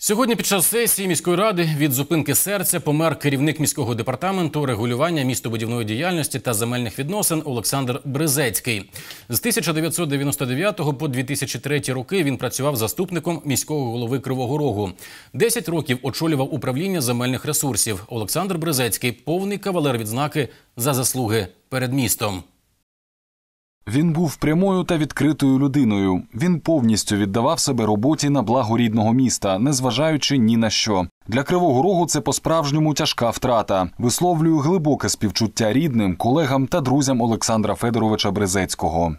Сьогодні під час сесії міської ради від зупинки серця помер керівник міського департаменту регулювання містобудівної діяльності та земельних відносин Олександр Брезецький. З 1999 по 2003 роки він працював заступником міського голови Кривого Рогу. 10 років очолював управління земельних ресурсів. Олександр Брезецький повний кавалер відзнаки за заслуги перед містом. Він був прямою та відкритою людиною. Він повністю віддавав себе роботі на благо рідного міста, незважаючи ні на що. Для Кривого Рогу це по-справжньому тяжка втрата. Висловлюю глибоке співчуття рідним, колегам та друзям Олександра Федоровича Брезецького.